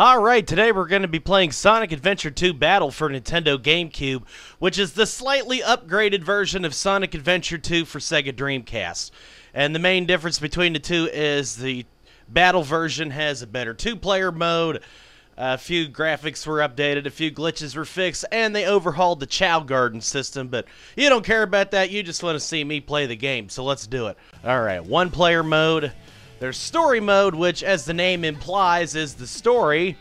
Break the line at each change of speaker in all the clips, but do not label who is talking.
All right, today we're going to be playing Sonic Adventure 2 Battle for Nintendo GameCube, which is the slightly upgraded version of Sonic Adventure 2 for Sega Dreamcast. And the main difference between the two is the Battle version has a better two-player mode, a few graphics were updated, a few glitches were fixed, and they overhauled the Chao Garden system, but you don't care about that, you just want to see me play the game, so let's do it. All right, one-player mode. There's story mode, which, as the name implies, is the story.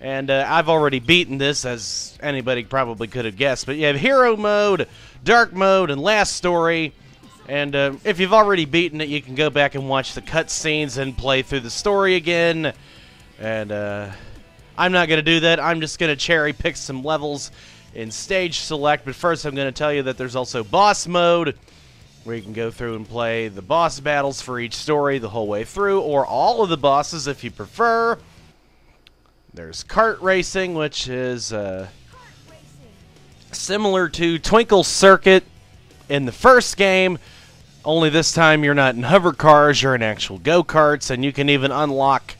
And uh, I've already beaten this, as anybody probably could have guessed. But you have hero mode, dark mode, and last story. And uh, if you've already beaten it, you can go back and watch the cutscenes and play through the story again. And uh, I'm not going to do that. I'm just going to cherry pick some levels in stage select. But first, I'm going to tell you that there's also boss mode where you can go through and play the boss battles for each story the whole way through, or all of the bosses if you prefer. There's kart racing, which is uh, similar to Twinkle Circuit in the first game, only this time you're not in hover cars, you're in actual go-karts, and you can even unlock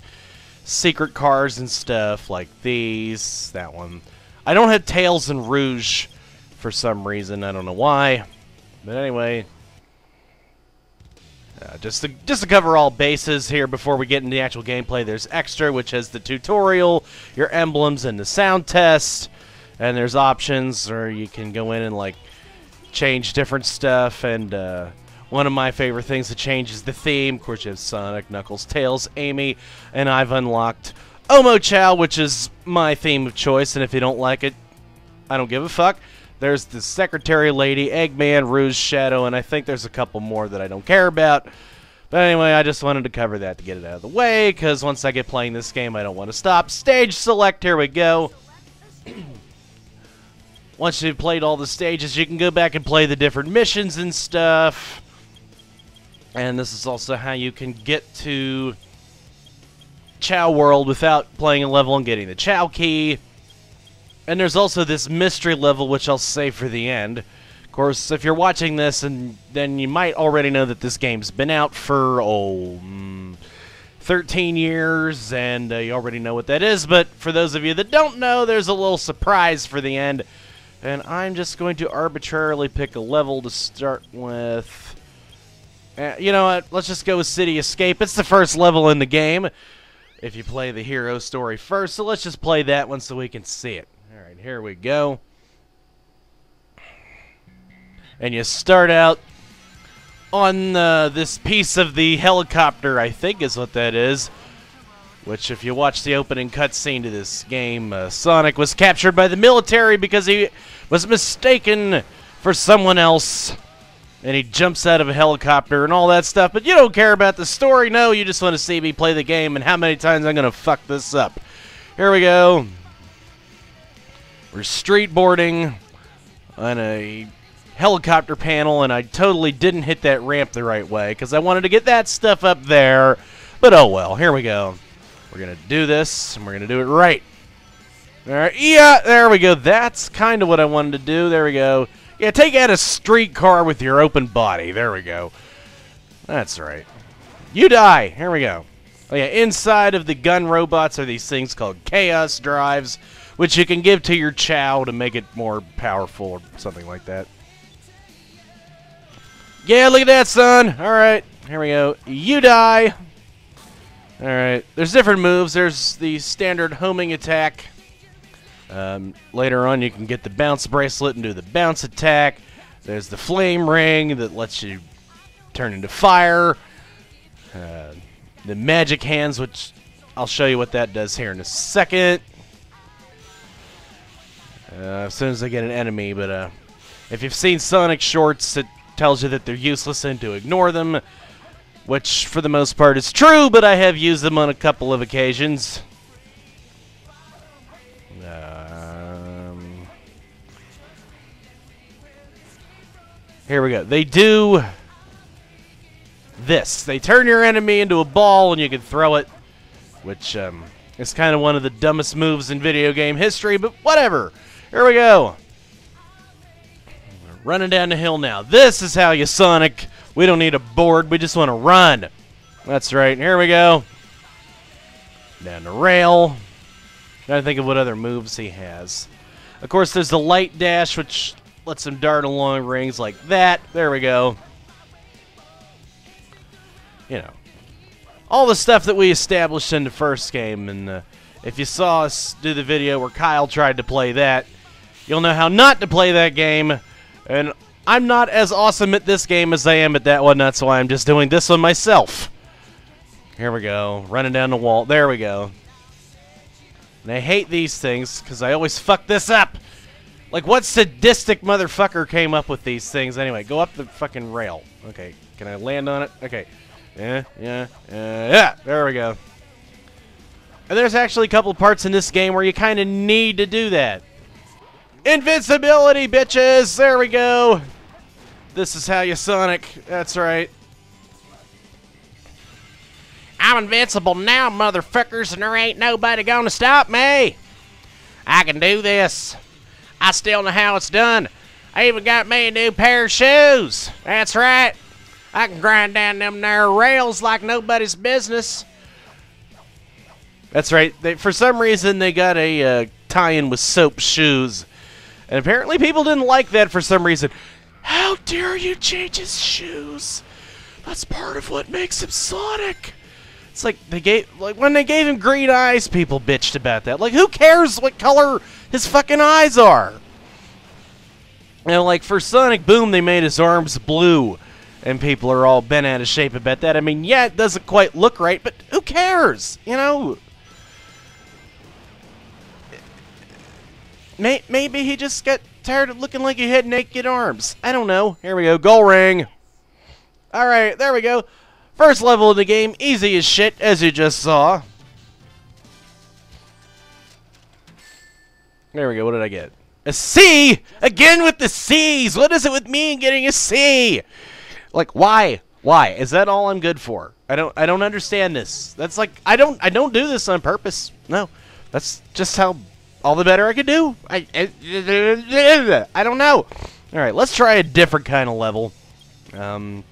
secret cars and stuff like these, that one. I don't have Tails and Rouge for some reason, I don't know why. But anyway, uh, just to just to cover all bases here before we get into the actual gameplay, there's extra, which has the tutorial, your emblems, and the sound test. And there's options, or you can go in and like change different stuff. And uh, one of my favorite things to change is the theme. Of course, you have Sonic, Knuckles, Tails, Amy, and I've unlocked Omochao, which is my theme of choice. And if you don't like it, I don't give a fuck. There's the Secretary Lady, Eggman, Rouge, Shadow, and I think there's a couple more that I don't care about. But anyway, I just wanted to cover that to get it out of the way, because once I get playing this game, I don't want to stop. Stage select, here we go. once you've played all the stages, you can go back and play the different missions and stuff. And this is also how you can get to Chao World without playing a level and getting the Chao Key. And there's also this mystery level, which I'll save for the end. Of course, if you're watching this, and then you might already know that this game's been out for, oh, mm, 13 years, and uh, you already know what that is. But for those of you that don't know, there's a little surprise for the end. And I'm just going to arbitrarily pick a level to start with. Uh, you know what? Let's just go with City Escape. It's the first level in the game if you play the hero story first. So let's just play that one so we can see it. Alright, here we go. And you start out on uh, this piece of the helicopter, I think is what that is. Which, if you watch the opening cutscene to this game, uh, Sonic was captured by the military because he was mistaken for someone else. And he jumps out of a helicopter and all that stuff. But you don't care about the story. No, you just want to see me play the game and how many times I'm going to fuck this up. Here we go. We're streetboarding on a helicopter panel, and I totally didn't hit that ramp the right way because I wanted to get that stuff up there. But oh well, here we go. We're going to do this, and we're going to do it right. All right, yeah, there we go. That's kind of what I wanted to do. There we go. Yeah, take out a streetcar with your open body. There we go. That's right. You die. Here we go. Oh yeah, inside of the gun robots are these things called chaos drives which you can give to your Chao to make it more powerful or something like that. Yeah, look at that, son. All right, here we go. You die. All right, there's different moves. There's the standard homing attack. Um, later on, you can get the bounce bracelet and do the bounce attack. There's the flame ring that lets you turn into fire. Uh, the magic hands, which I'll show you what that does here in a second. Uh, as soon as I get an enemy, but uh, if you've seen Sonic shorts, it tells you that they're useless and to ignore them, which for the most part is true, but I have used them on a couple of occasions. Um, here we go. They do this. They turn your enemy into a ball and you can throw it, which um, is kind of one of the dumbest moves in video game history, but whatever. Here we go. We're running down the hill now. This is how you Sonic. We don't need a board. We just want to run. That's right. Here we go. Down the rail. trying to think of what other moves he has. Of course, there's the light dash, which lets him dart along rings like that. There we go. You know, all the stuff that we established in the first game. And uh, if you saw us do the video where Kyle tried to play that, you'll know how not to play that game. And I'm not as awesome at this game as I am at that one. That's why I'm just doing this one myself. Here we go. Running down the wall. There we go. And I hate these things because I always fuck this up. Like, what sadistic motherfucker came up with these things? Anyway, go up the fucking rail. Okay, can I land on it? Okay. Yeah, yeah, yeah, yeah. There we go. And there's actually a couple parts in this game where you kind of need to do that. Invincibility, bitches! There we go. This is how you Sonic. That's right. I'm invincible now, motherfuckers, and there ain't nobody gonna stop me. I can do this. I still know how it's done. I even got me a new pair of shoes. That's right. I can grind down them narrow rails like nobody's business. That's right. They, for some reason, they got a uh, tie-in with soap shoes. And apparently people didn't like that for some reason. How dare you change his shoes? That's part of what makes him Sonic. It's like they gave like when they gave him green eyes, people bitched about that. Like who cares what color his fucking eyes are? You know, like for Sonic Boom, they made his arms blue, and people are all bent out of shape about that. I mean, yeah, it doesn't quite look right, but who cares? You know. Maybe he just got tired of looking like he had naked arms. I don't know. Here we go. Goal ring. All right, there we go. First level of the game, easy as shit, as you just saw. There we go, what did I get? A C! Again with the C's! What is it with me getting a C? Like, why? Why? Is that all I'm good for? I don't I don't understand this. That's like I don't I don't do this on purpose. No. That's just how all the better I could do. I I, I don't know. Alright, let's try a different kind of level. Um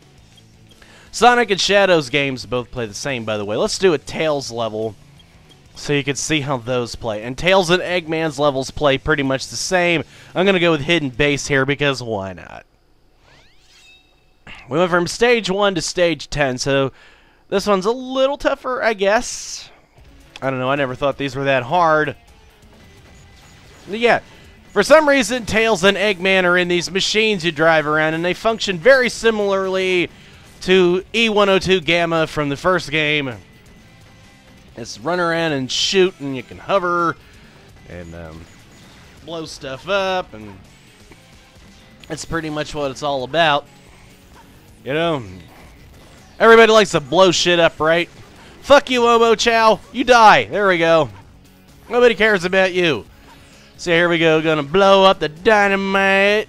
Sonic and Shadows games both play the same, by the way. Let's do a Tails level so you can see how those play. And Tails and Eggman's levels play pretty much the same. I'm going to go with Hidden Base here because why not? We went from stage 1 to stage 10, so this one's a little tougher, I guess. I don't know, I never thought these were that hard. Yeah, for some reason, Tails and Eggman are in these machines you drive around, and they function very similarly to E102 Gamma from the first game. It's run around and shoot, and you can hover and um, blow stuff up, and that's pretty much what it's all about. You know, everybody likes to blow shit up, right? Fuck you, Omochao. You die. There we go. Nobody cares about you. So here we go. Gonna blow up the dynamite.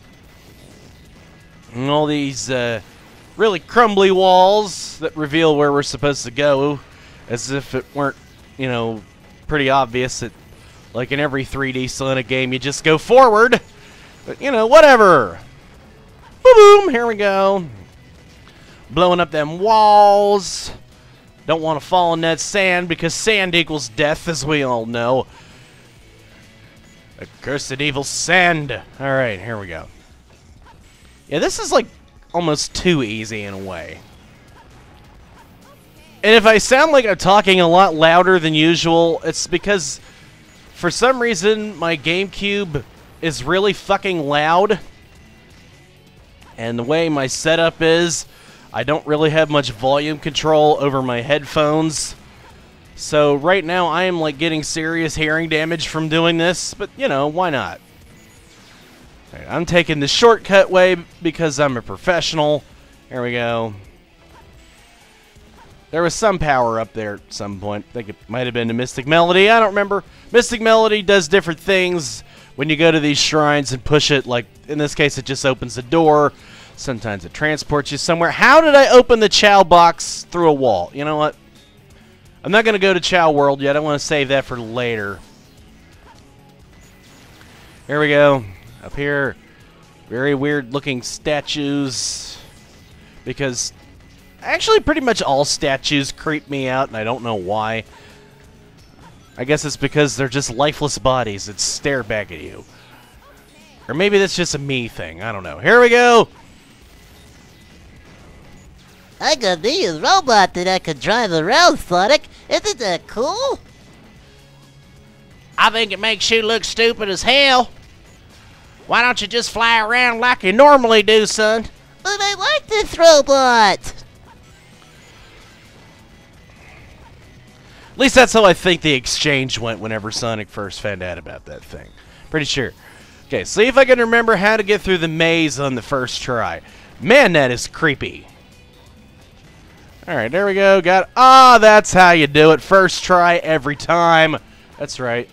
And all these uh, really crumbly walls that reveal where we're supposed to go, as if it weren't, you know, pretty obvious that, like in every 3D Sonic game, you just go forward. But, you know, whatever. Boom, boom, here we go. Blowing up them walls. Don't want to fall in that sand because sand equals death, as we all know. Accursed evil sand. Alright, here we go. Yeah, this is like almost too easy in a way. And if I sound like I'm talking a lot louder than usual, it's because for some reason my GameCube is really fucking loud. And the way my setup is, I don't really have much volume control over my headphones. So right now I am like getting serious hearing damage from doing this, but you know, why not? Right, I'm taking the shortcut way because I'm a professional. There we go. There was some power up there at some point. I think it might have been the Mystic Melody. I don't remember. Mystic Melody does different things when you go to these shrines and push it. Like, in this case, it just opens the door. Sometimes it transports you somewhere. How did I open the Chao box through a wall? You know what? I'm not going to go to Chao World yet. I want to save that for later. Here we go. Up here, very weird looking statues. Because actually pretty much all statues creep me out and I don't know why. I guess it's because they're just lifeless bodies that stare back at you. Or maybe that's just a me thing. I don't know. Here we go.
I got me a robot that I can drive around, Sonic. Isn't that cool?
I think it makes you look stupid as hell. Why don't you just fly around like you normally do, son?
But I like this robot.
At least that's how I think the exchange went whenever Sonic first found out about that thing. Pretty sure. Okay, see if I can remember how to get through the maze on the first try. Man, that is creepy. Alright, there we go. Got Ah, that's how you do it. First try every time. That's right.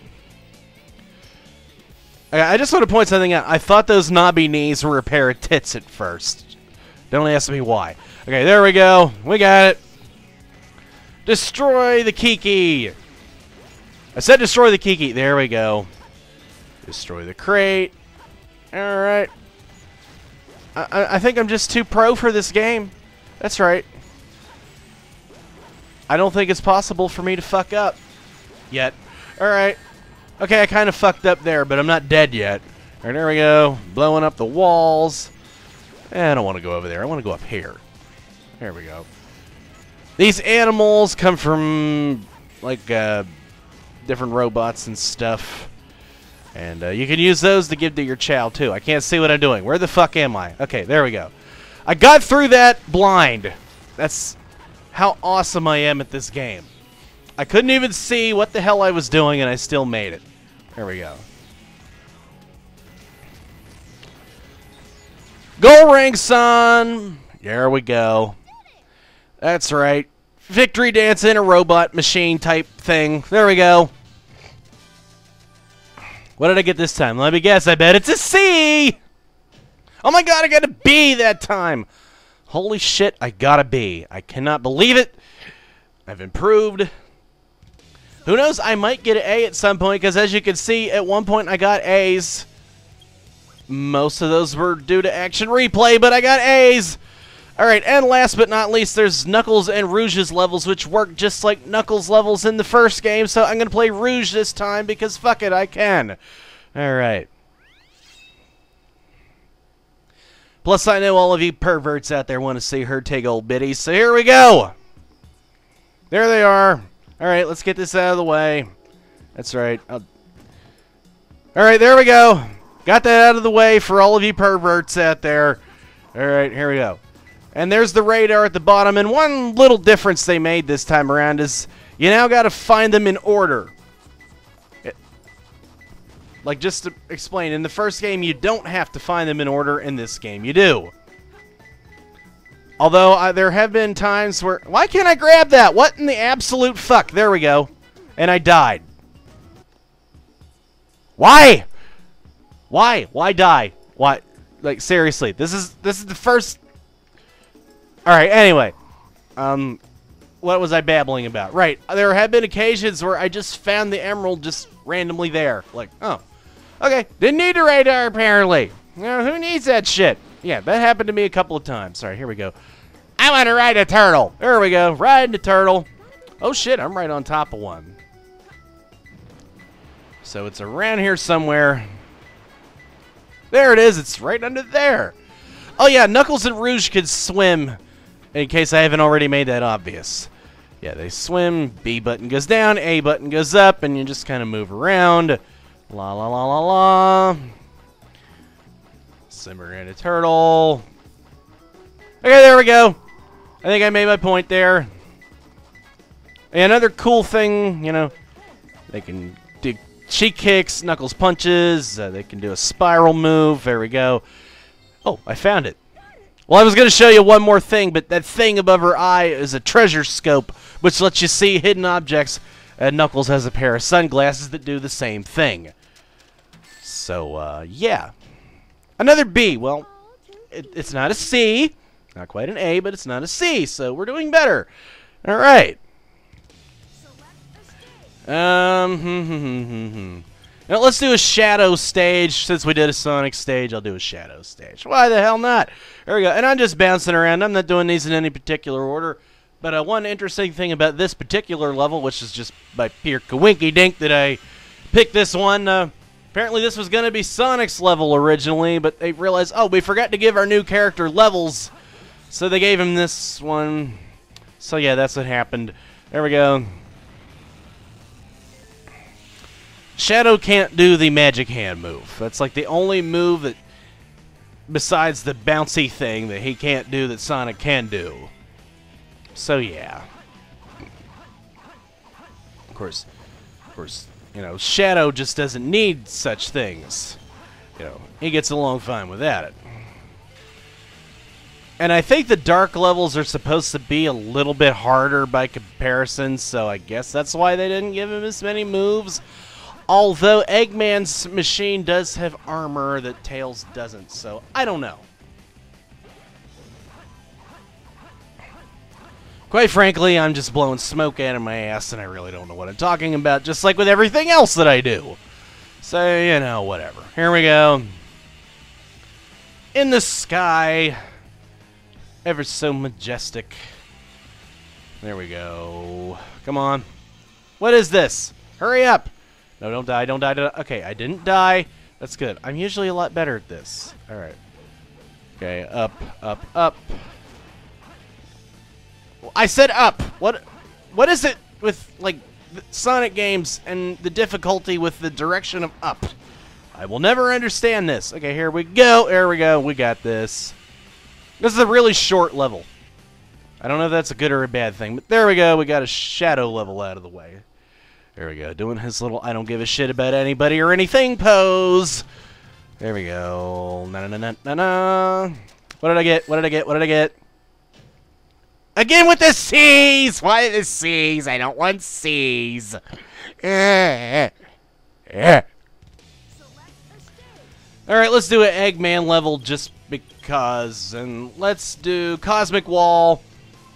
I just want to point something out. I thought those knobby knees were a pair of tits at first. Don't ask me why. Okay, there we go. We got it. Destroy the Kiki. I said destroy the Kiki. There we go. Destroy the crate. Alright. I, I think I'm just too pro for this game. That's right. I don't think it's possible for me to fuck up. Yet. Alright. Okay, I kind of fucked up there, but I'm not dead yet. Alright, there we go. Blowing up the walls. Eh, I don't want to go over there. I want to go up here. There we go. These animals come from, like, uh, different robots and stuff. And uh, you can use those to give to your child, too. I can't see what I'm doing. Where the fuck am I? Okay, there we go. I got through that blind. That's how awesome I am at this game. I couldn't even see what the hell I was doing, and I still made it. There we go. Goal ring, son! There we go. That's right. Victory dance in a robot machine type thing. There we go. What did I get this time? Let me guess. I bet it's a C! Oh my god, I got a B that time! Holy shit, I gotta be. I cannot believe it. I've improved. Who knows, I might get an A at some point, because as you can see, at one point I got A's. Most of those were due to action replay, but I got A's! Alright, and last but not least, there's Knuckles and Rouge's levels, which work just like Knuckles' levels in the first game, so I'm going to play Rouge this time, because fuck it, I can. Alright. Plus, I know all of you perverts out there want to see her take old biddies, so here we go! There they are. Alright, let's get this out of the way. That's right. Alright, there we go. Got that out of the way for all of you perverts out there. Alright, here we go. And there's the radar at the bottom. And one little difference they made this time around is you now got to find them in order. Like, just to explain, in the first game, you don't have to find them in order. In this game, you do. Although, there have been times where... Why can't I grab that? What in the absolute fuck? There we go. And I died. Why? Why? Why die? Why? Like, seriously. This is this is the first... Alright, anyway. Um, what was I babbling about? Right, there have been occasions where I just found the emerald just randomly there. Like, oh. Okay, didn't need a radar, apparently. Know, who needs that shit? Yeah, that happened to me a couple of times. Sorry, here we go. I want to ride a turtle. There we go. Riding a turtle. Oh, shit. I'm right on top of one. So it's around here somewhere. There it is. It's right under there. Oh, yeah. Knuckles and Rouge could swim, in case I haven't already made that obvious. Yeah, they swim. B button goes down. A button goes up. And you just kind of move around. La, la, la, la, la. Simmer and a turtle. Okay, there we go. I think I made my point there. And another cool thing, you know, they can do cheek kicks, knuckles punches, uh, they can do a spiral move. There we go. Oh, I found it. Well, I was going to show you one more thing, but that thing above her eye is a treasure scope, which lets you see hidden objects. And Knuckles has a pair of sunglasses that do the same thing. So, uh, yeah. Another B. Well, it, it's not a C. Not quite an A, but it's not a C, so we're doing better. All right. Um, hmm, hmm, hmm, now let's do a shadow stage. Since we did a Sonic stage, I'll do a shadow stage. Why the hell not? There we go. And I'm just bouncing around. I'm not doing these in any particular order. But uh, one interesting thing about this particular level, which is just by pure coinky dink that I picked this one. Uh, apparently, this was going to be Sonic's level originally, but they realized, oh, we forgot to give our new character levels, so they gave him this one. So yeah, that's what happened. There we go. Shadow can't do the magic hand move. That's like the only move that, besides the bouncy thing, that he can't do that Sonic can do. So yeah. Of course, of course, you know, Shadow just doesn't need such things. You know, he gets along fine without it. And I think the dark levels are supposed to be a little bit harder by comparison, so I guess that's why they didn't give him as many moves. Although Eggman's machine does have armor that Tails doesn't, so I don't know. Quite frankly, I'm just blowing smoke out of my ass and I really don't know what I'm talking about, just like with everything else that I do. So, you know, whatever. Here we go. In the sky. Ever so majestic. There we go. Come on. What is this? Hurry up. No, don't die. Don't die. Don't die. Okay, I didn't die. That's good. I'm usually a lot better at this. All right. Okay, up, up, up. I said up. What? What is it with like Sonic games and the difficulty with the direction of up? I will never understand this. Okay, here we go. There we go. We got this. This is a really short level. I don't know if that's a good or a bad thing, but there we go. We got a shadow level out of the way. There we go. Doing his little I don't give a shit about anybody or anything pose. There we go. Na na na na na. What did I get? What did I get? What did I get? Again with the C's! Why the C's? I don't want C's. Alright, let's do an Eggman level just because. And let's do Cosmic Wall.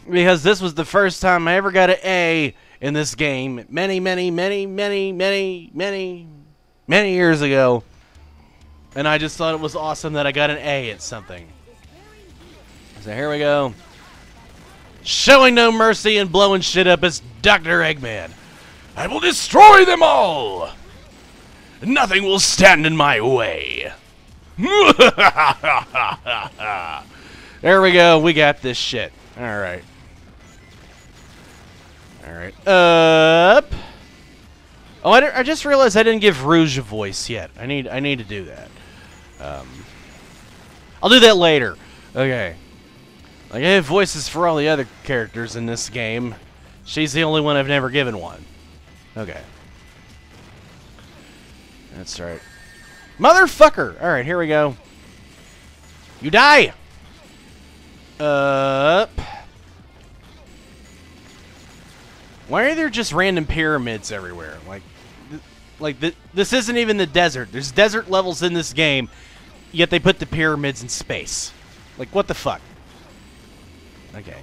Because this was the first time I ever got an A in this game. Many, many, many, many, many, many, many years ago. And I just thought it was awesome that I got an A at something. So here we go. Showing no mercy and blowing shit up as Dr. Eggman. I will destroy them all! Nothing will stand in my way. there we go. We got this shit. All right. All right. Up. Oh, I, I just realized I didn't give Rouge a voice yet. I need I need to do that. Um, I'll do that later. Okay. Like I have voices for all the other characters in this game. She's the only one I've never given one. Okay. That's right. Motherfucker! Alright, here we go. You die! Up. Why are there just random pyramids everywhere? Like, th like th this isn't even the desert. There's desert levels in this game, yet they put the pyramids in space. Like, what the fuck? Okay.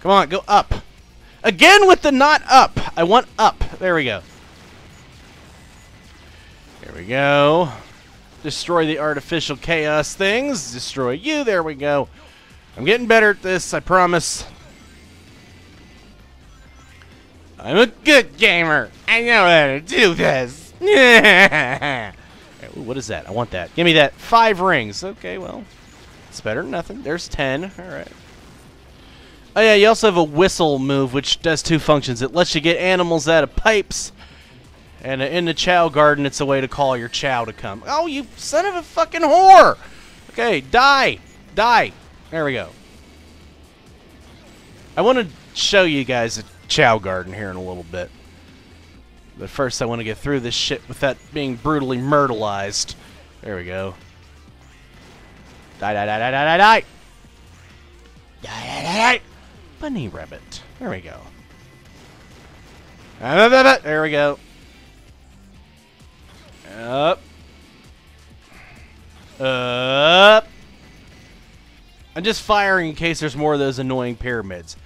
Come on, go up. Again with the not up. I want up. There we go. There we go. Destroy the artificial chaos things. Destroy you. There we go. I'm getting better at this, I promise. I'm a good gamer. I know how to do this. Ooh, what is that? I want that. Give me that. Five rings. Okay, well, it's better than nothing. There's ten. All right. Oh yeah, you also have a whistle move, which does two functions. It lets you get animals out of pipes, and in the Chao Garden, it's a way to call your Chao to come. Oh, you son of a fucking whore! Okay, die, die. There we go. I want to show you guys a Chao Garden here in a little bit. But first, I want to get through this shit without being brutally myrtleized. There we go. Die, die, die, die, die, die, die! Die, die, die, die! Bunny rabbit. There we go. There we go. Up. Up. I'm just firing in case there's more of those annoying pyramids.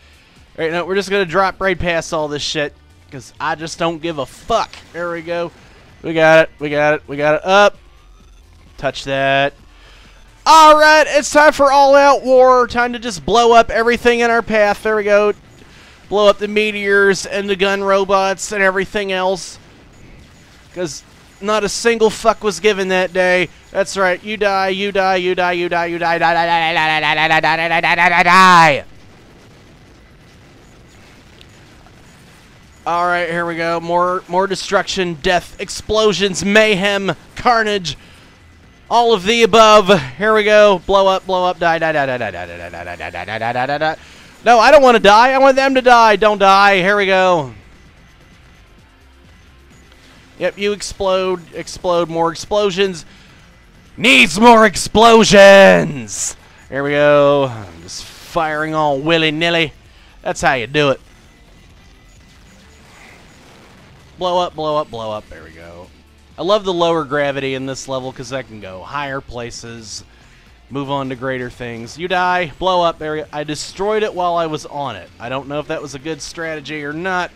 Alright, now we're just going to drop right past all this shit because I just don't give a fuck. There we go. We got it. We got it. We got it. Up. Touch that. All right, it's time for all-out war. Time to just blow up everything in our path. There we go. Blow up the meteors and the gun robots and everything else. Because not a single fuck was given that day. That's right. You die, you die, you die, you die, you die, die, die, die, die, die, die, die, die, die, die, die, die. All right, here we go. More, more destruction, death, explosions, mayhem, carnage. All of the above. Here we go. Blow up, blow up, die, die, die, die, die, die, die, die, die, die, die, die, die, die, die. No, I don't want to die. I want them to die. Don't die. Here we go. Yep, you explode, explode, more explosions. Needs more explosions. Here we go. I'm just firing all willy-nilly. That's how you do it. Blow up, blow up, blow up. There we go. I love the lower gravity in this level because I can go higher places, move on to greater things. You die, blow up. area. I destroyed it while I was on it. I don't know if that was a good strategy or not,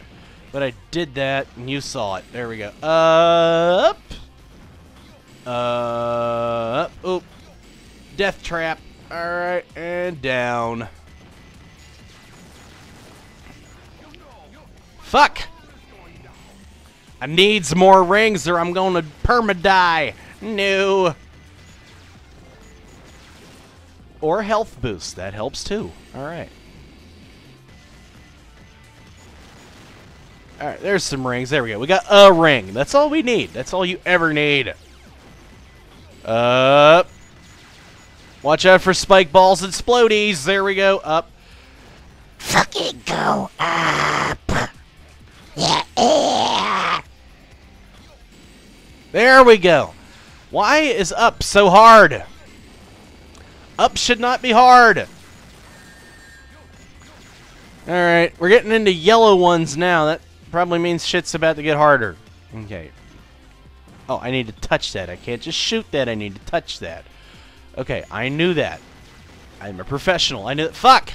but I did that and you saw it. There we go. Up. Up. Oop. Death trap. Alright, and down. Fuck! I needs more rings or I'm gonna perma-die. No. Or health boost. That helps too. Alright. Alright, there's some rings. There we go. We got a ring. That's all we need. That's all you ever need. Up. Watch out for spike balls and splodies. There we go. Up.
Fucking go up. Yeah, yeah.
There we go. Why is up so hard? Up should not be hard. Alright, we're getting into yellow ones now. That probably means shit's about to get harder. Okay. Oh, I need to touch that. I can't just shoot that. I need to touch that. Okay, I knew that. I'm a professional. I knew that. Fuck!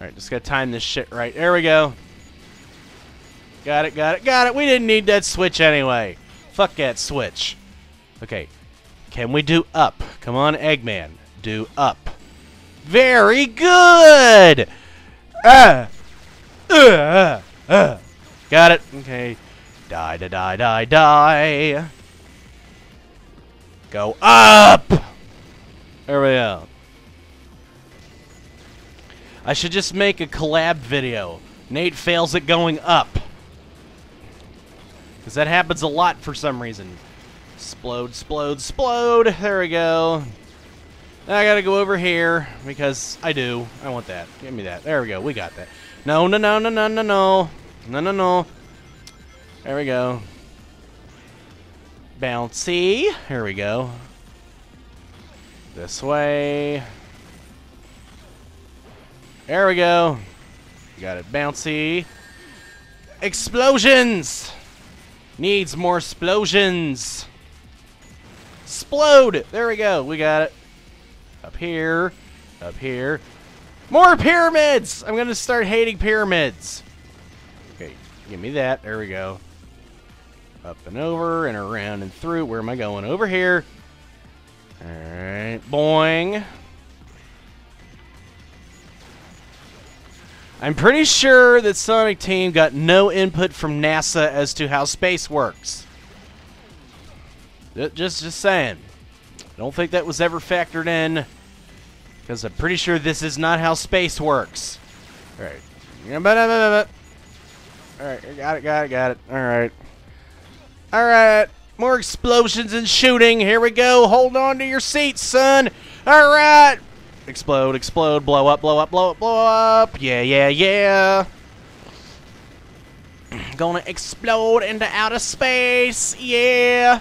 Alright, just gotta time this shit right. There we go. Got it, got it, got it. We didn't need that switch anyway. Fuck that switch. Okay. Can we do up? Come on, Eggman. Do up. Very good! Ah! Uh, uh. Got it. Okay. Die, die, die, die, die. Go up! There we go. I should just make a collab video. Nate fails at going up. Because that happens a lot for some reason. Explode, explode, explode. There we go. Now I gotta go over here because I do. I want that. Give me that. There we go. We got that. No, no, no, no, no, no, no. No, no, no. There we go. Bouncy. Here we go. This way. There we go. Got it. Bouncy. Explosions! Needs more explosions. Explode! There we go. We got it. Up here. Up here. More pyramids! I'm going to start hating pyramids. Okay, give me that. There we go. Up and over and around and through. Where am I going? Over here. Alright. Boing. I'm pretty sure that Sonic Team got no input from NASA as to how space works. Just, just saying. I Don't think that was ever factored in, because I'm pretty sure this is not how space works. All right. All right, got it, got it, got it. All right. All right. More explosions and shooting. Here we go. Hold on to your seats, son. All right. Explode, explode, blow up, blow up, blow up, blow up. Yeah, yeah, yeah. Gonna explode into outer space. Yeah.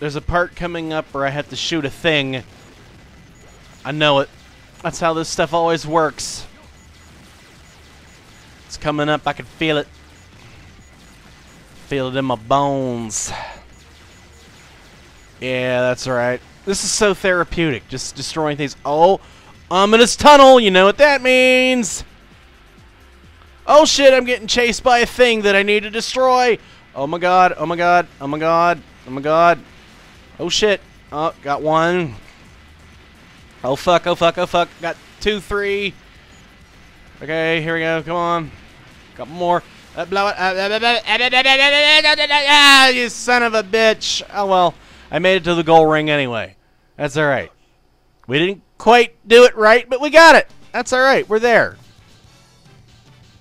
There's a part coming up where I have to shoot a thing. I know it. That's how this stuff always works. It's coming up. I can feel it. Feel it in my bones. Yeah, that's right. This is so therapeutic, just destroying things. Oh, ominous tunnel, you know what that means. Oh shit, I'm getting chased by a thing that I need to destroy. Oh my god, oh my god, oh my god, oh my god. Oh shit. Oh, got one. Oh fuck, oh fuck, oh fuck. Got two, three. Okay, here we go. Come on. Couple more. Uh, blow it. Ah, you son of a bitch. Oh well. I made it to the goal ring anyway. That's alright. We didn't quite do it right, but we got it. That's alright. We're there.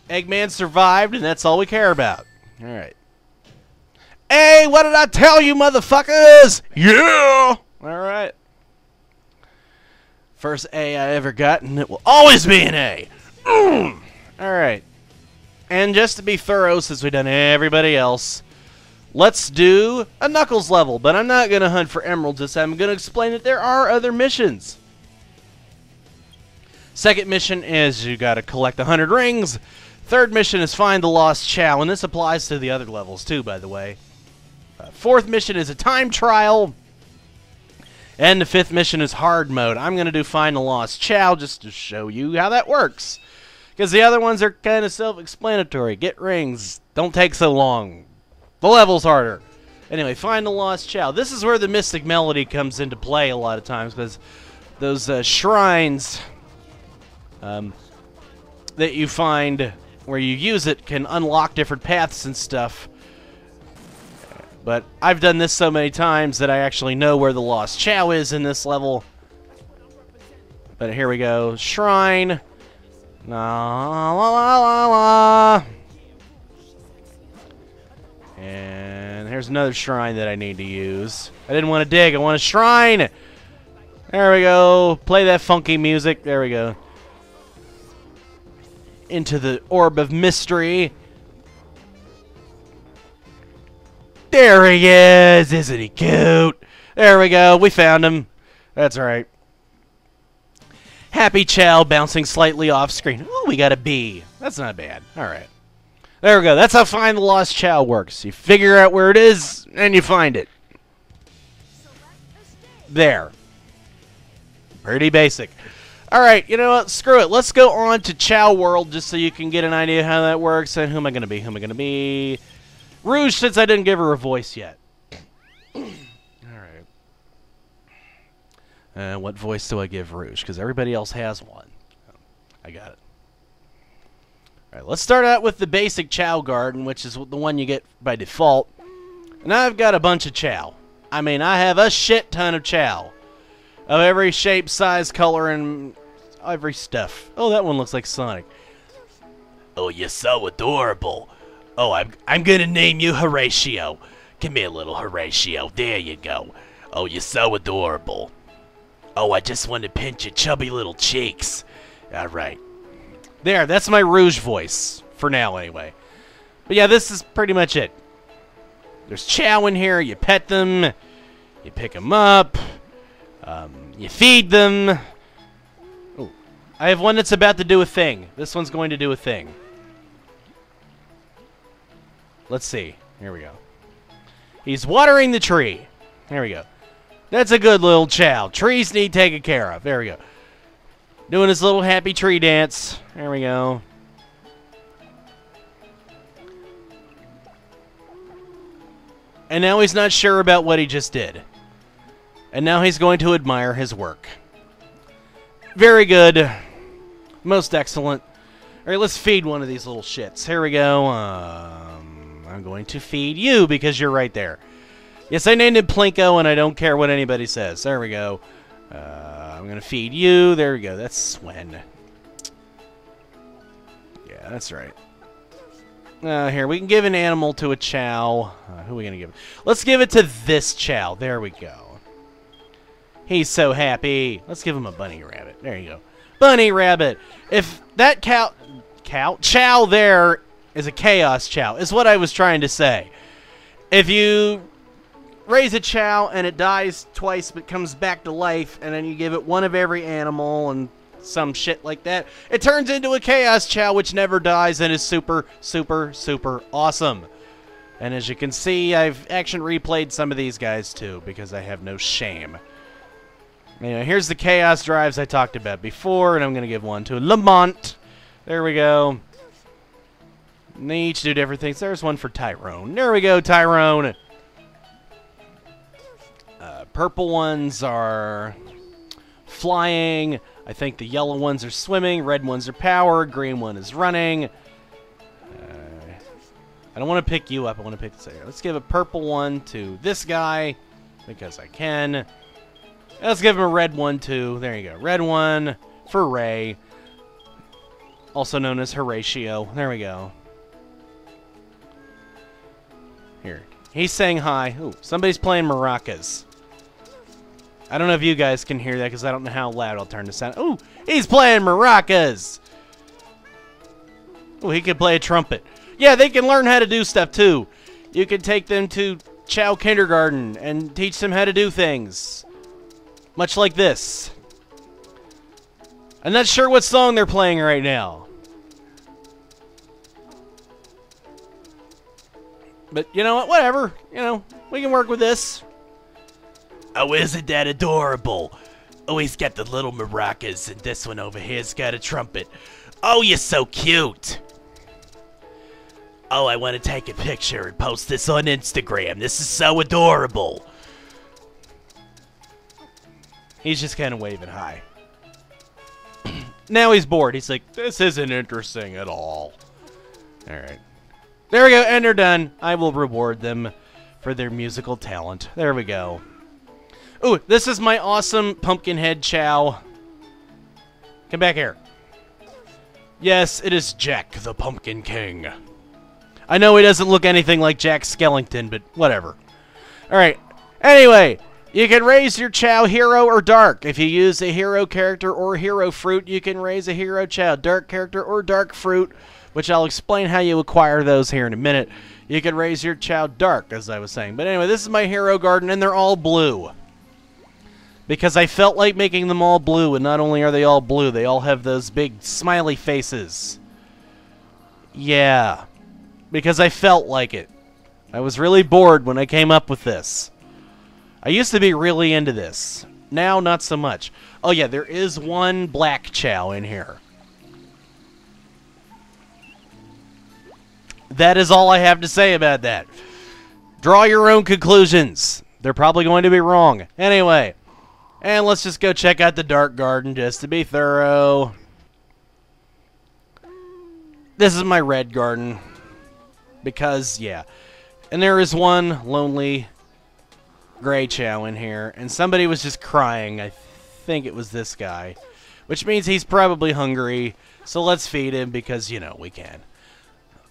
Eggman survived, and that's all we care about. Alright. Hey, what did I tell you, motherfuckers? Yeah! Alright. First A I ever got, and it will always be an A. Mm. Alright. And just to be thorough, since we've done everybody else, let's do a Knuckles level. But I'm not going to hunt for emeralds this time. I'm going to explain that there are other missions. Second mission is you got to collect 100 rings. Third mission is find the lost Chao, and this applies to the other levels too, by the way. Uh, fourth mission is a time trial. And the fifth mission is hard mode. I'm going to do find the lost Chao just to show you how that works. Because the other ones are kind of self-explanatory. Get rings. Don't take so long. The level's harder. Anyway, find the lost Chao. This is where the Mystic Melody comes into play a lot of times because those uh, shrines um, that you find where you use it can unlock different paths and stuff. But I've done this so many times that I actually know where the lost Chao is in this level. But here we go. Shrine. La la la la la. And here's another shrine that I need to use. I didn't want to dig. I want a shrine. There we go. Play that funky music. There we go. Into the orb of mystery. There he is. Isn't he cute? There we go. We found him. That's right. Happy Chao bouncing slightly off screen. Oh, we got a B. That's not bad. All right. There we go. That's how Find the Lost child works. You figure out where it is, and you find it. There. Pretty basic. All right, you know what? Screw it. Let's go on to Chao World just so you can get an idea how that works. And who am I going to be? Who am I going to be? Rouge, since I didn't give her a voice yet. Alright. Uh, what voice do I give Rouge? Because everybody else has one. I got it. Let's start out with the basic Chao Garden, which is the one you get by default. And I've got a bunch of Chao. I mean, I have a shit ton of Chao. Of every shape, size, color, and every stuff. Oh, that one looks like Sonic. Oh, you're so adorable. Oh, I'm, I'm to name you Horatio. Come here, little Horatio. There you go. Oh, you're so adorable. Oh, I just want to pinch your chubby little cheeks. All right. There, that's my Rouge voice. For now, anyway. But yeah, this is pretty much it. There's Chao in here. You pet them. You pick them up. Um, you feed them. Ooh. I have one that's about to do a thing. This one's going to do a thing. Let's see. Here we go. He's watering the tree. Here we go. That's a good little Chao. Trees need taken care of. There we go. Doing his little happy tree dance. There we go. And now he's not sure about what he just did. And now he's going to admire his work. Very good. Most excellent. All right, let's feed one of these little shits. Here we go. Um, I'm going to feed you because you're right there. Yes, I named him Plinko, and I don't care what anybody says. There we go. Uh, I'm to feed you. There we go. That's Swen. Yeah, that's right. Uh, here, we can give an animal to a Chao. Uh, who are we going to give? it? Let's give it to this Chao. There we go. He's so happy. Let's give him a bunny rabbit. There you go. Bunny rabbit. If that cow... Cow? Chao there is a chaos Chao, is what I was trying to say. If you raise a Chao and it dies twice but comes back to life and then you give it one of every animal and some shit like that. It turns into a chaos Chao which never dies and is super super super awesome. And as you can see i've action replayed some of these guys too because i have no shame. Here's the chaos drives i talked about before and i'm going to give one to lamont. There we go. They each do different things. There's one for tyrone. There we go tyrone purple ones are flying. I think the yellow ones are swimming. Red ones are power. Green one is running. Uh, I don't want to pick you up. I want to pick this. Let's give a purple one to this guy because I can. Let's give him a red one too. There you go. Red one for Ray. Also known as Horatio. There we go. Here. He's saying hi. Ooh, somebody's playing maracas. I don't know if you guys can hear that because I don't know how loud I'll turn the sound. Ooh, he's playing maracas. Oh, he could play a trumpet. Yeah, they can learn how to do stuff too. You can take them to Chao Kindergarten and teach them how to do things. Much like this. I'm not sure what song they're playing right now. But you know what? Whatever. You know, we can work with this. Oh, isn't that adorable? Oh, he's got the little maracas, and this one over here's got a trumpet. Oh, you're so cute. Oh, I want to take a picture and post this on Instagram. This is so adorable. He's just kind of waving hi. now he's bored. He's like, this isn't interesting at all. All right. There we go, and they're done. I will reward them for their musical talent. There we go. Ooh, this is my awesome Pumpkinhead Chao. Come back here. Yes, it is Jack the Pumpkin King. I know he doesn't look anything like Jack Skellington, but whatever. Alright, anyway, you can raise your Chao hero or dark. If you use a hero character or hero fruit, you can raise a hero Chao dark character or dark fruit which I'll explain how you acquire those here in a minute. You can raise your Chao dark, as I was saying. But anyway, this is my hero garden, and they're all blue. Because I felt like making them all blue, and not only are they all blue, they all have those big smiley faces. Yeah. Because I felt like it. I was really bored when I came up with this. I used to be really into this. Now, not so much. Oh yeah, there is one black chao in here. That is all I have to say about that. Draw your own conclusions. They're probably going to be wrong. Anyway, and let's just go check out the Dark Garden just to be thorough. This is my red garden. Because, yeah. And there is one lonely gray chao in here. And somebody was just crying. I think it was this guy. Which means he's probably hungry. So let's feed him because, you know, we can.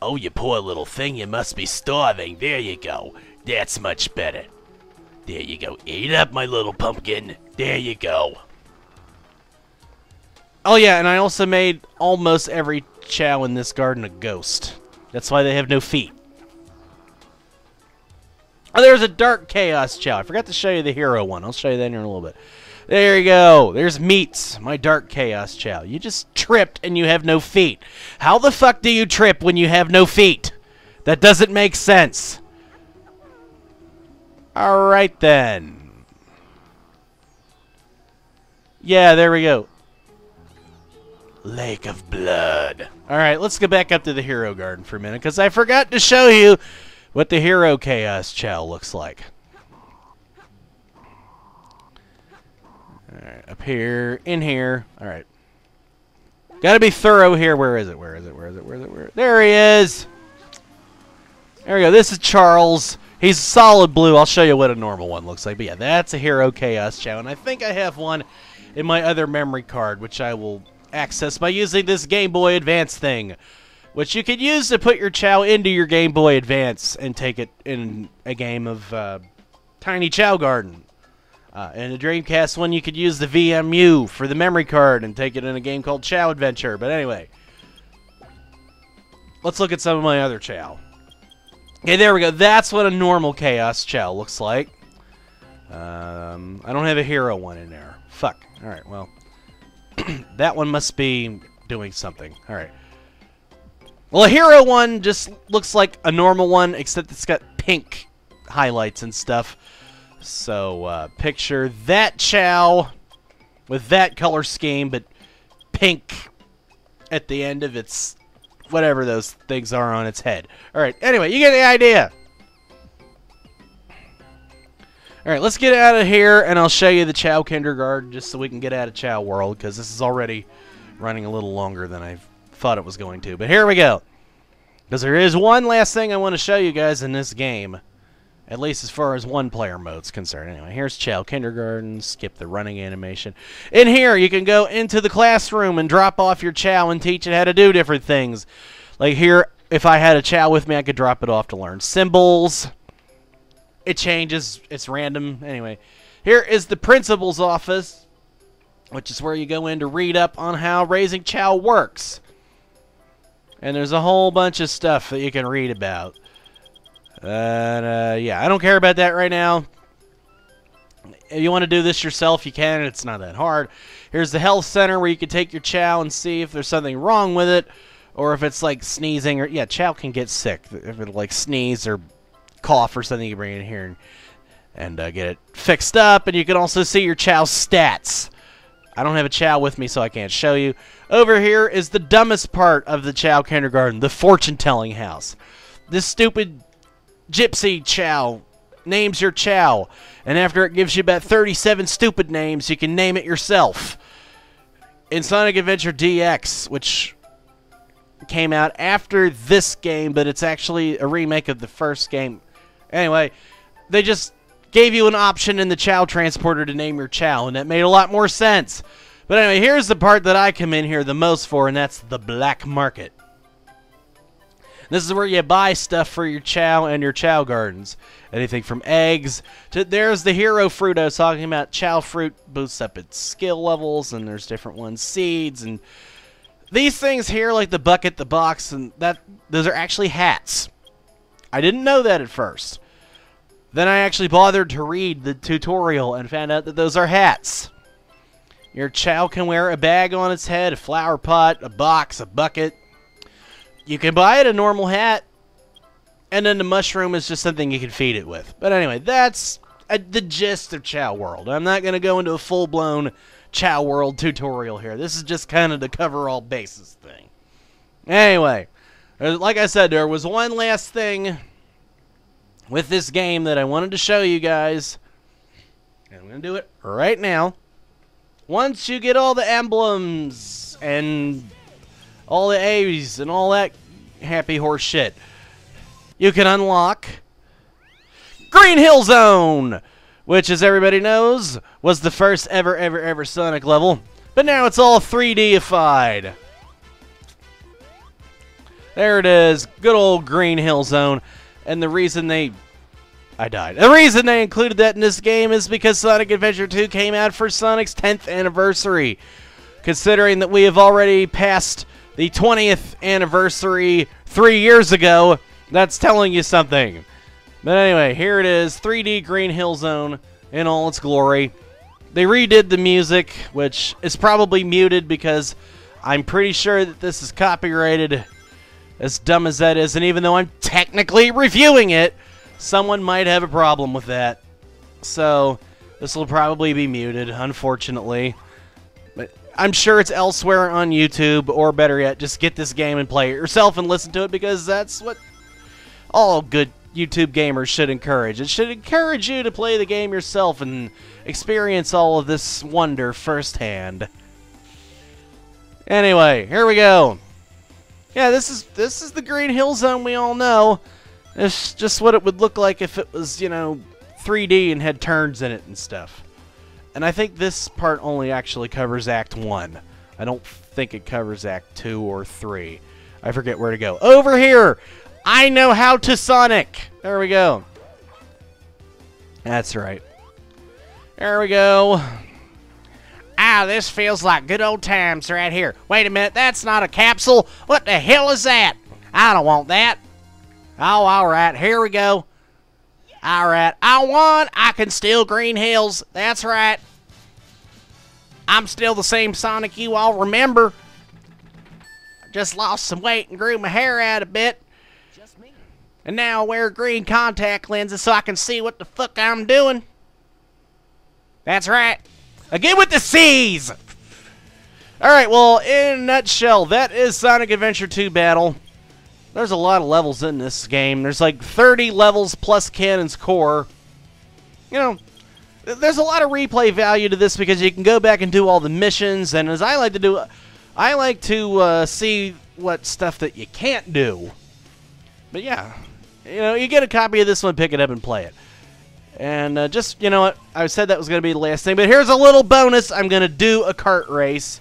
Oh, you poor little thing, you must be starving. There you go. That's much better. There you go. Eat up, my little pumpkin. There you go. Oh yeah, and I also made almost every chao in this garden a ghost. That's why they have no feet. Oh, there's a Dark Chaos chao. I forgot to show you the hero one. I'll show you that in a little bit. There you go. There's Meats, my Dark Chaos Chao. You just tripped and you have no feet. How the fuck do you trip when you have no feet? That doesn't make sense. Alright then. Yeah, there we go. Lake of Blood. Alright, let's go back up to the Hero Garden for a minute, because I forgot to show you what the Hero Chaos Chao looks like. Alright, up here, in here. Alright. Gotta be thorough here. Where is it? Where is it? Where is it? Where is it? Where? There he is! There we go. This is Charles. He's solid blue. I'll show you what a normal one looks like. But yeah, that's a Hero Chaos Chao. And I think I have one in my other memory card, which I will access by using this Game Boy Advance thing. Which you could use to put your Chao into your Game Boy Advance and take it in a game of uh, Tiny Chao Garden. Uh, in the Dreamcast one, you could use the VMU for the memory card and take it in a game called Chao Adventure. But anyway, let's look at some of my other Chao. Okay, there we go. That's what a normal Chaos Chao looks like. Um, I don't have a hero one in there. Fuck. Alright, well. that one must be doing something. Alright. Well, a hero one just looks like a normal one, except it's got pink highlights and stuff. So, uh, picture that chao with that color scheme, but pink at the end of its whatever those things are on its head. All right. Anyway, you get the idea. All right, let's get out of here, and I'll show you the Chao Kindergarten just so we can get out of Chao World because this is already running a little longer than I thought it was going to. But here we go. Because there is one last thing I want to show you guys in this game, at least as far as one-player mode's concerned. Anyway, here's Chao Kindergarten. Skip the running animation. In here, you can go into the classroom and drop off your Chao and teach it how to do different things. Like here, if I had a Chao with me, I could drop it off to learn symbols it changes. It's random. Anyway, here is the principal's office, which is where you go in to read up on how raising Chao works. And there's a whole bunch of stuff that you can read about. And, uh, yeah, I don't care about that right now. If you want to do this yourself, you can. It's not that hard. Here's the health center where you can take your chao and see if there's something wrong with it. Or if it's like sneezing or, yeah, chao can get sick. If it like sneeze or cough or something, you bring it in here and, and uh, get it fixed up. And you can also see your Chao stats. I don't have a chao with me, so I can't show you. Over here is the dumbest part of the chao kindergarten, the fortune-telling house. This stupid gypsy Chao. names your chao. and after it gives you about 37 stupid names, you can name it yourself. In Sonic Adventure DX, which came out after this game, but it's actually a remake of the first game. Anyway, they just gave you an option in the chao transporter to name your chao, and that made a lot more sense. But anyway, here's the part that I come in here the most for, and that's the black market. This is where you buy stuff for your chao and your chao gardens. Anything from eggs to there's the hero fruit I was talking about. Chao fruit boosts up its skill levels, and there's different ones, seeds, and these things here, like the bucket, the box, and that those are actually hats. I didn't know that at first. Then I actually bothered to read the tutorial and found out that those are hats. Your chao can wear a bag on its head, a flower pot, a box, a bucket. You can buy it a normal hat, and then the mushroom is just something you can feed it with. But anyway, that's uh, the gist of Chao World. I'm not going to go into a full-blown Chao World tutorial here. This is just kind of the cover all bases thing. Anyway, uh, like I said, there was one last thing with this game that I wanted to show you guys. And I'm going to do it right now. Once you get all the emblems and all the A's and all that happy horse shit, you can unlock Green Hill Zone, which, as everybody knows, was the first ever, ever, ever Sonic level. But now it's all 3D-ified. There it is. Good old Green Hill Zone. And the reason they... I died. The reason they included that in this game is because Sonic Adventure 2 came out for Sonic's 10th anniversary. Considering that we have already passed the 20th anniversary three years ago, that's telling you something. But anyway, here it is, 3D Green Hill Zone in all its glory. They redid the music, which is probably muted because I'm pretty sure that this is copyrighted as dumb as that is, and even though I'm technically reviewing it, someone might have a problem with that. So, this will probably be muted, unfortunately. I'm sure it's elsewhere on YouTube, or better yet, just get this game and play it yourself and listen to it because that's what all good YouTube gamers should encourage. It should encourage you to play the game yourself and experience all of this wonder firsthand. Anyway, here we go. Yeah, this is this is the Green Hill Zone we all know. It's just what it would look like if it was, you know, 3D and had turns in it and stuff. And I think this part only actually covers Act 1. I don't think it covers Act 2 or 3. I forget where to go. Over here! I know how to Sonic! There we go. That's right. There we go. Ah, this feels like good old times right here. Wait a minute, that's not a capsule. What the hell is that? I don't want that. Oh, alright, here we go. Alright, I won. I can steal Green Hills. That's right. I'm still the same Sonic you all remember. Just lost some weight and grew my hair out a bit. And now I wear green contact lenses so I can see what the fuck I'm doing. That's right. Again with the C's! Alright, well, in a nutshell, that is Sonic Adventure 2 Battle. There's a lot of levels in this game. There's like 30 levels plus Cannon's Core. You know, there's a lot of replay value to this because you can go back and do all the missions, and as I like to do, I like to uh, see what stuff that you can't do. But yeah, you know, you get a copy of this one, pick it up and play it. And uh, just, you know what, I said that was going to be the last thing, but here's a little bonus. I'm going to do a kart race,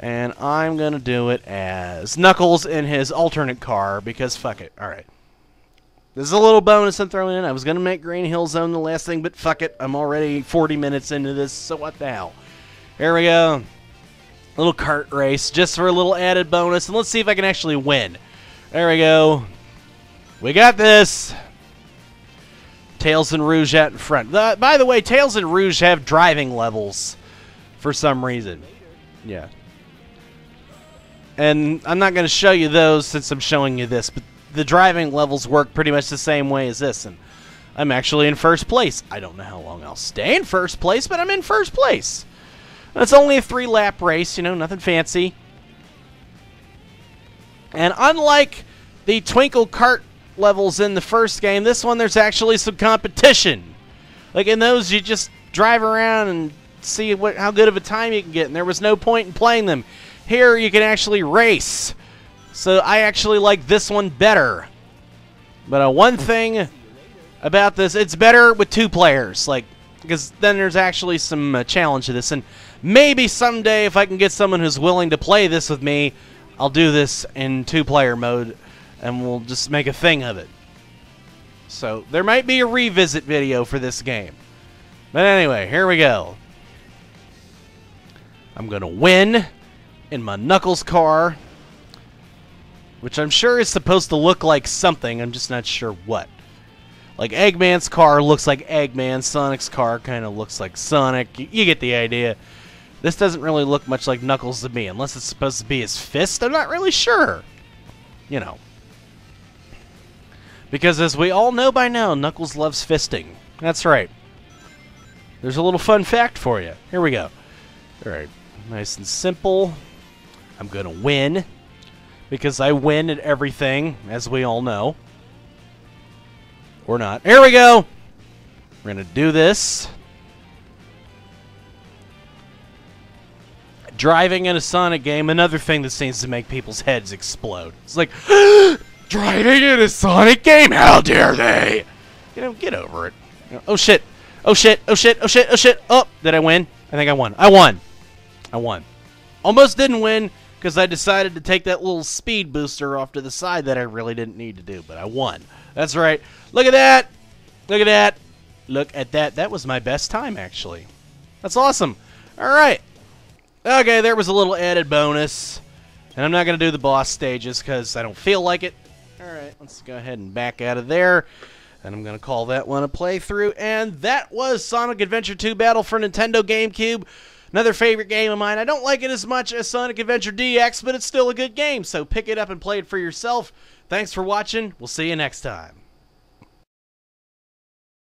and I'm going to do it as Knuckles in his alternate car because fuck it. All right. This is a little bonus I'm throwing in. I was going to make Green Hill Zone the last thing, but fuck it. I'm already 40 minutes into this, so what the hell. Here we go. Little kart race, just for a little added bonus, and let's see if I can actually win. There we go. We got this. Tails and Rouge out in front. The, by the way, Tails and Rouge have driving levels for some reason. Yeah. And I'm not going to show you those since I'm showing you this, but the driving levels work pretty much the same way as this, and I'm actually in first place. I don't know how long I'll stay in first place, but I'm in first place. It's only a three lap race, you know, nothing fancy. And unlike the Twinkle Cart levels in the first game, this one there's actually some competition. Like in those, you just drive around and see what how good of a time you can get, and there was no point in playing them. Here, you can actually race. So I actually like this one better. But uh, one thing about this, it's better with two players, like because then there's actually some uh, challenge to this, and maybe someday if I can get someone who's willing to play this with me, I'll do this in two-player mode, and we'll just make a thing of it. So there might be a revisit video for this game. But anyway, here we go. I'm gonna win in my Knuckles car which I'm sure is supposed to look like something. I'm just not sure what. Like Eggman's car looks like Eggman, Sonic's car kind of looks like Sonic. You, you, get the idea. This doesn't really look much like Knuckles to me, unless it's supposed to be his fist. I'm not really sure. You know. Because as we all know by now, Knuckles loves fisting. That's right. There's a little fun fact for you. Here we go. Alright, nice and simple. I'm going to win because I win at everything, as we all know. Or not. Here we go! We're going to do this. Driving in a Sonic game, another thing that seems to make people's heads explode. It's like, driving in a Sonic game? How dare they? You know, get over it. You know, oh shit. Oh shit. Oh shit. Oh shit. Oh shit. Oh, did I win? I think I won. I won. I won. Almost didn't win because I decided to take that little speed booster off to the side that I really didn't need to do, but I won. That's right. Look at that. Look at that. Look at that. That was my best time, actually. That's awesome. All right. Okay, there was a little added bonus. And I'm not going to do the boss stages because I don't feel like it. All right, let's go ahead and back out of there. And I'm going to call that one a playthrough. And that was Sonic Adventure 2 Battle for Nintendo GameCube. Another favorite game of mine. I don't like it as much as Sonic Adventure DX, but it's still a good game, so pick it up and play it for yourself. Thanks for watching. We'll see you next time.